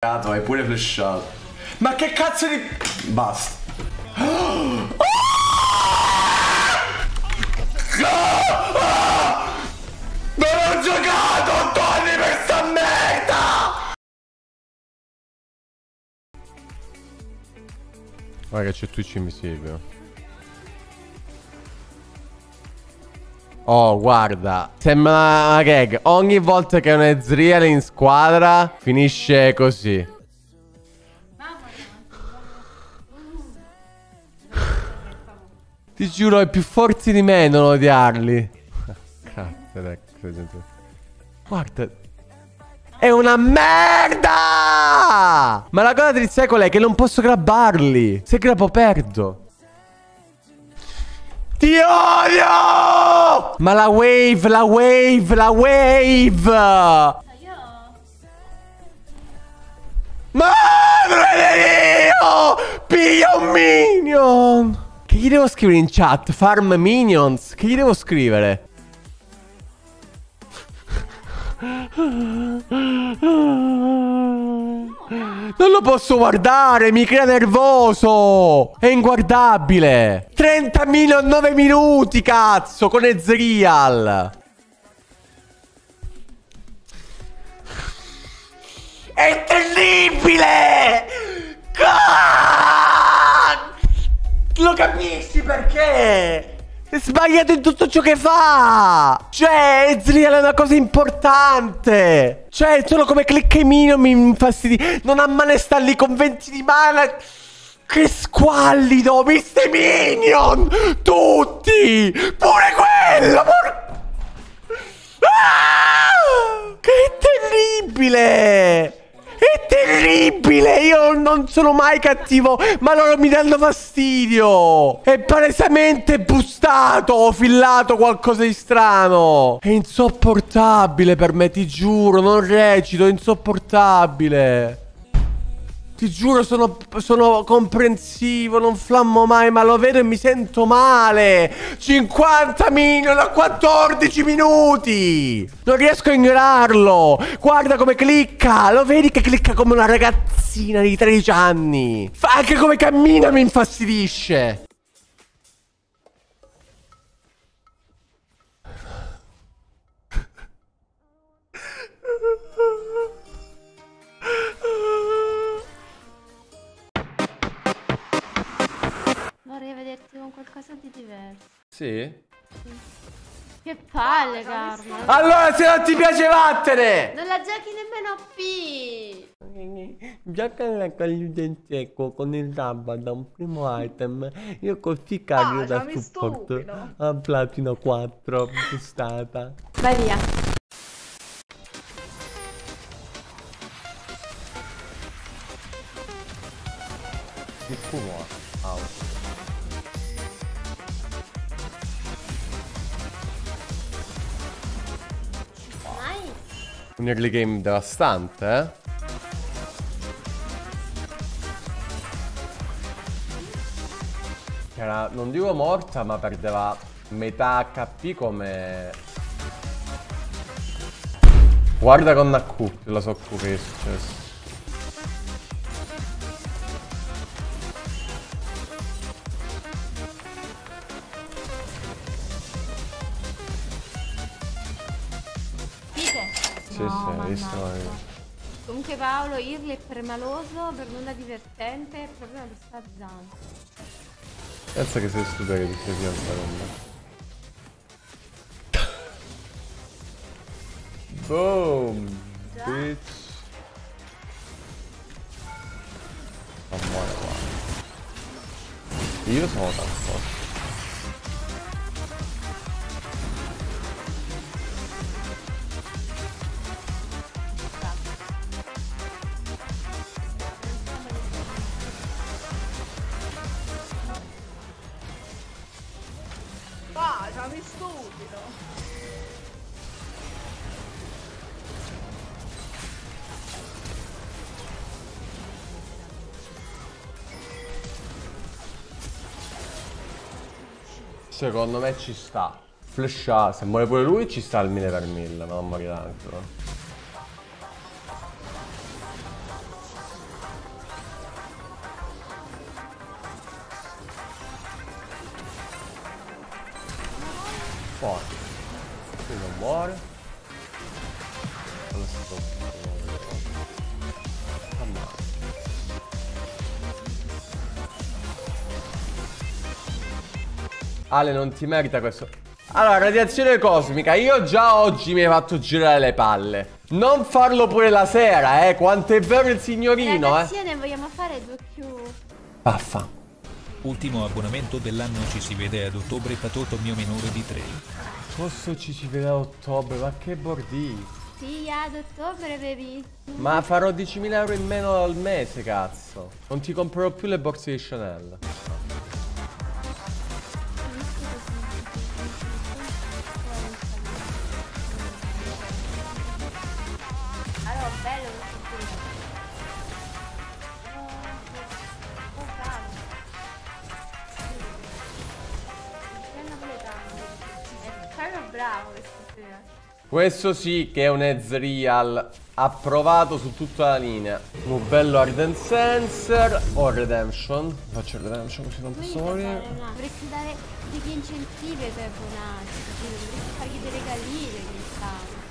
Hai pure flashato. Ma che cazzo di... Basta. Non ho giocato, togli questa merda! Guarda che c'è Twitch mi segue. Oh, guarda. Sembra una gag. Ogni volta che un Ezreal in squadra, finisce così. Ti giuro, è più forti di me non odiarli. Cazzo, ecco. Guarda. È una merda! Ma la cosa del secolo è che non posso grabbarli. Se grabbo perdo. Ti odio! Ma la wave, la wave, la wave! Madre di Dio! Piglia un minion! Che gli devo scrivere in chat? Farm minions? Che gli devo scrivere? Non lo posso guardare, mi crea nervoso. È inguardabile. 30 milioni 9 minuti, cazzo, con Ezreal. È terribile! Lo capisci perché? È sbagliato in tutto ciò che fa! Cioè, Ezreal è una cosa importante! Cioè, solo come minion mi infastidi. Non ammanesta lì con 20 di mana. Che squallido! Visto i minion! Tutti! Pure quello! Pure... Ah! Che terribile! È terribile! Io non sono mai cattivo, ma loro mi danno fastidio! È palesemente bustato, ho fillato qualcosa di strano! È insopportabile per me, ti giuro, non recito, è insopportabile! Ti giuro, sono, sono, comprensivo, non flammo mai, ma lo vedo e mi sento male. 50 minion a 14 minuti. Non riesco a ignorarlo. Guarda come clicca. Lo vedi che clicca come una ragazzina di 13 anni. Fa anche come cammina mi infastidisce. Qualcosa di diverso. Sì? sì. Che palle, Carlo. Allora, se non ti piace, vattene! Non la giochi nemmeno P! Gioca con l'udentecco con il rabba da un primo item. Io così ah, da supporto a platino 4 boostata. Vai via. Che fumo ha? Un early game devastante, eh? Era, non dico morta, ma perdeva metà HP come... Guarda con AQ, la so che è successo. Sì, no, sì, visto. Comunque Paolo, Irli è permaloso, per nulla divertente, è proprio una pista zanza. Pensa che sei stupido che ti sei fidanzato con me. Boom! Già? Bitch! Non muore qua. Io sono tanto forte. Stupido. Secondo me ci sta. Flasha, se muore pure lui ci sta il 1000 per 1000, ma non morirà Qui non muore. Quello è stato Ammazza. Ale non ti merita questo. Allora, radiazione cosmica, io già oggi mi hai fatto girare le palle. Non farlo pure la sera, eh. Quanto è vero il signorino, eh. Ragazzine, vogliamo fare due più. Ultimo abbonamento dell'anno ci si vede ad ottobre patoto mio minore di 3. Posso ci si vede a ottobre, ma che bordi. Sì, ad ottobre bevi. Ma farò 10.000 euro in meno al mese, cazzo. Non ti comprerò più le borse di Chanel. Bravo questo film. Questo sì che è un Ezreal approvato su tutta la linea. Un bello Ardent Sensor o Redemption. Faccio il Redemption così non posso morire. Dovresti dare degli incentivi ai tuoi abbonati? Dovresti fargli dei regalini ogni tanto.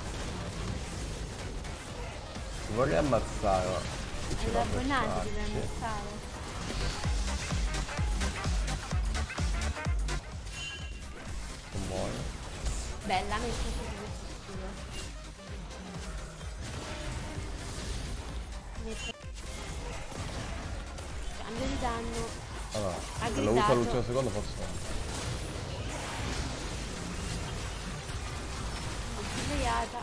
Vorrei ammazzare, ma... per abbonati devi ammazzare. Bella, è piaciuto questo studio. Metto- Cambio di danno. Allora, Ha se lo uso all'ultimo secondo. Ho svegliata.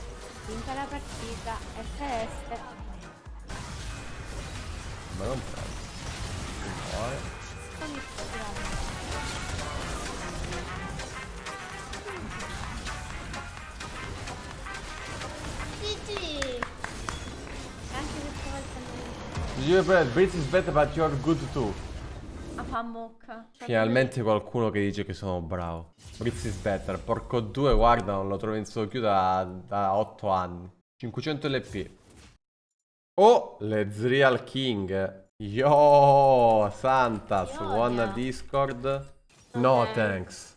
Vinta la partita. FS. Ma non penso. Non... You bet, Blitz is better but you're good too. A fa mocca. Finalmente qualcuno che dice che sono bravo. Blitz is better. Porco 2, guarda, non lo trovo in solo più da, da 8 anni. 500 LP. Oh, Let's Real King. Yo, Santas, Ionia. one Discord. No, Ok. thanks.